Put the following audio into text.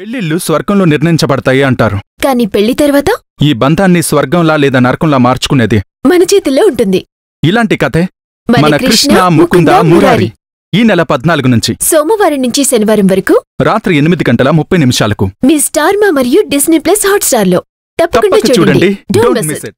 పెళ్ళిళ్ళు స్వర్గంలో నిర్ణయించబడతాయి అంటారు. కానీ పెళ్ళి తర్వాత? ఈ బంధాన్ని స్వర్గంలా లేదా నరకంలా మార్చుకునేది. మన చేతిలో ఉంటుంది. ఇలాంటి కథే. మన కృష్ణ ముకుంద మురారి. ఈ నెల పద్నాలుగు నుంచి. సోమవారం నుంచి శనివారం వరకు? రాత్రి ఎనిమిది గంటల ముప్పై నిమిషాలకు. మీ స్టార్ మా మరియు డిస్నీ ప్లస్ హాట్ స్టార్లో తప్పకుండా చూడండి. Don't miss it